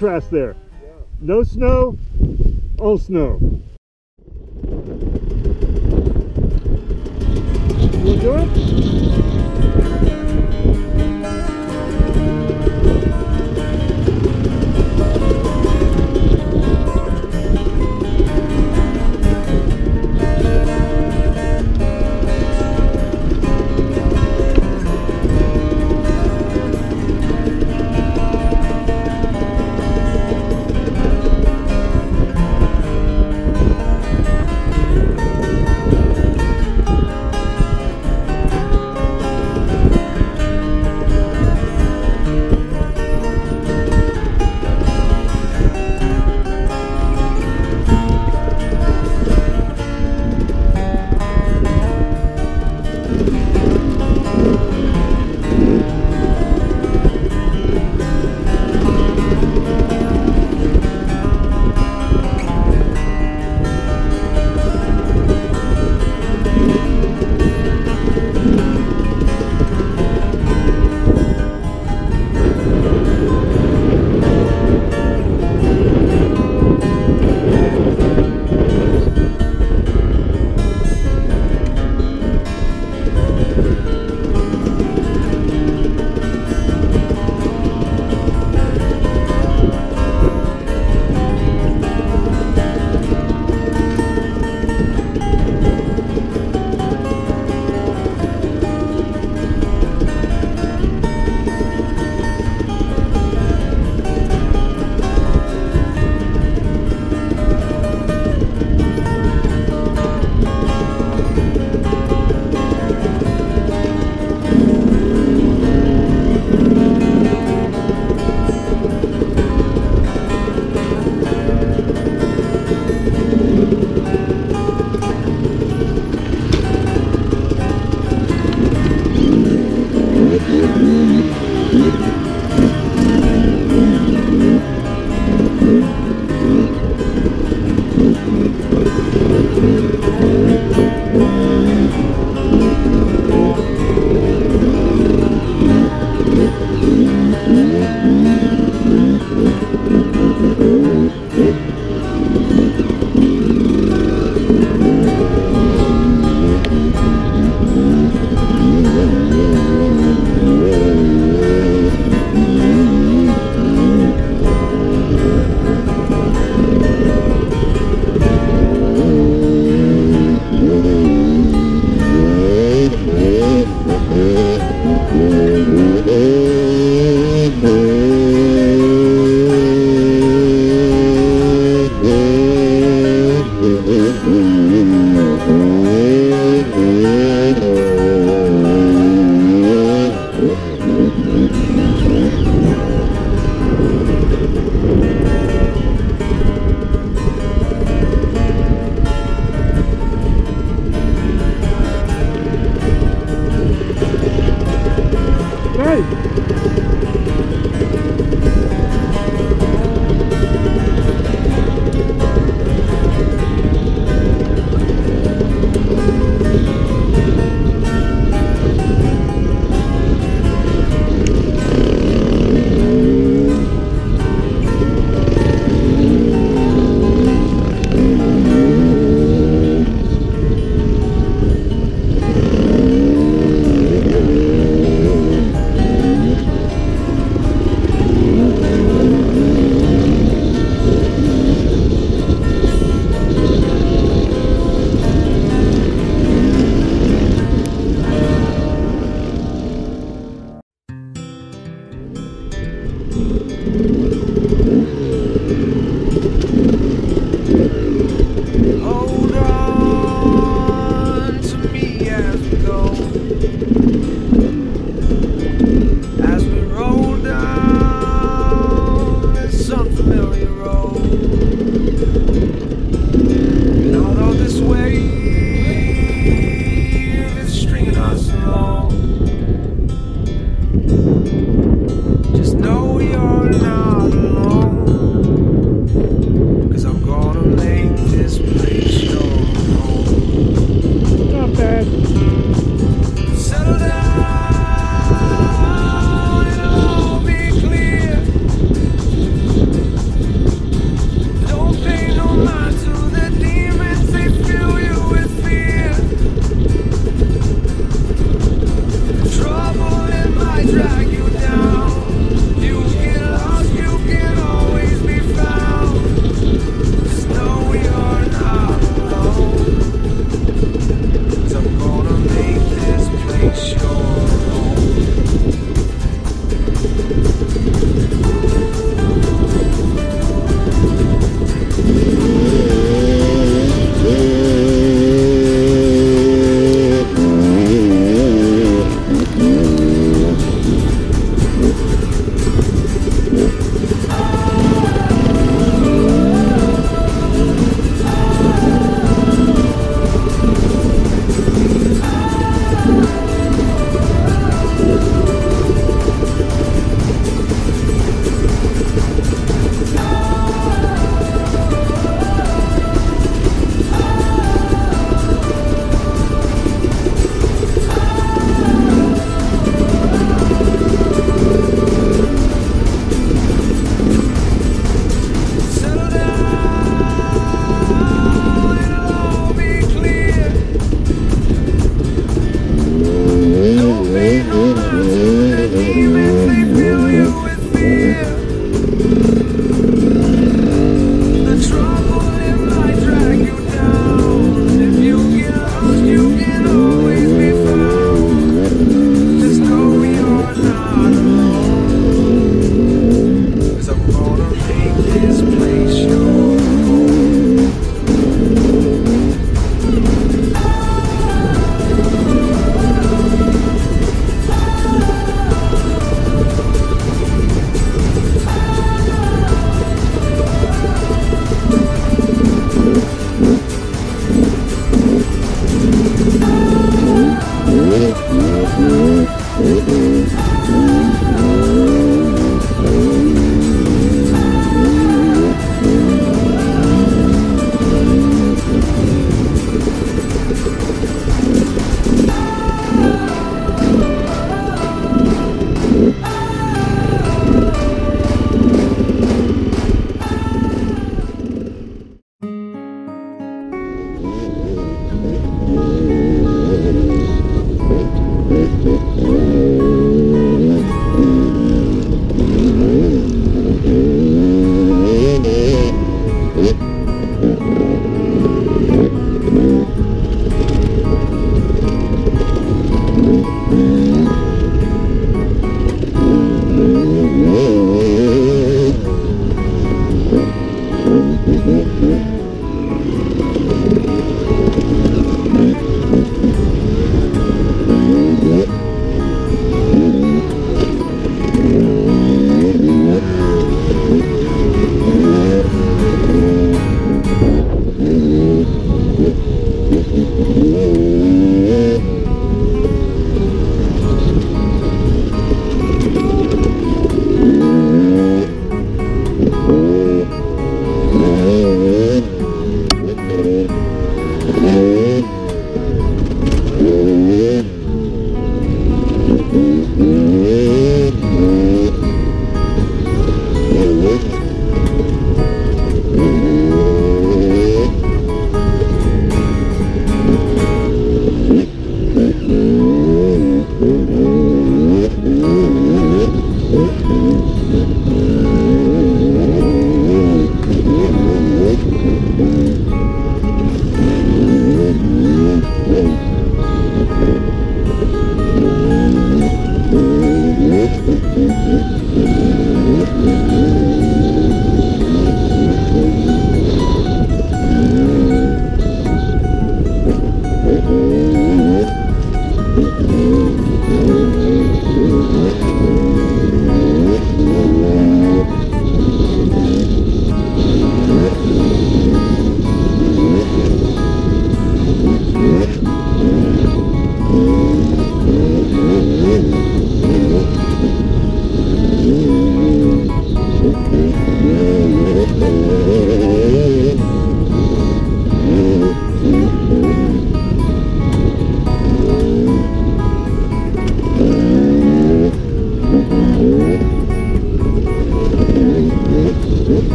contrast there. No snow, all snow. You do it?